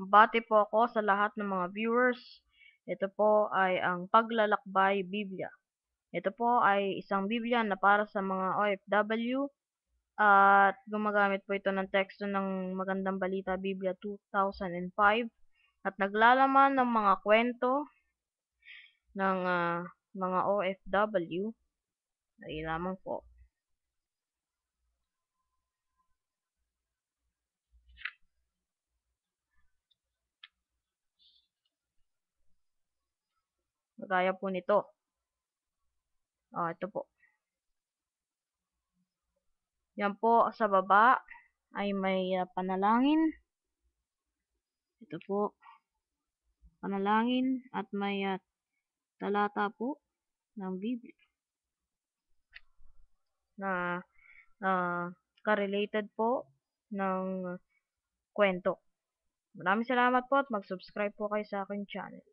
Bati po ako sa lahat ng mga viewers. Ito po ay ang Paglalakbay Biblia. Ito po ay isang Biblia na para sa mga OFW at gumagamit po ito ng teksto ng Magandang Balita Biblia 2005 at naglalaman ng mga kwento ng uh, mga OFW ay lamang po. Gaya po nito. Oh, ito po. Yan po sa baba ay may uh, panalangin. Ito po. Panalangin at may uh, talata po ng Biblia na uh, ka-related po ng kwento. Maraming salamat po at mag-subscribe po kayo sa aking channel.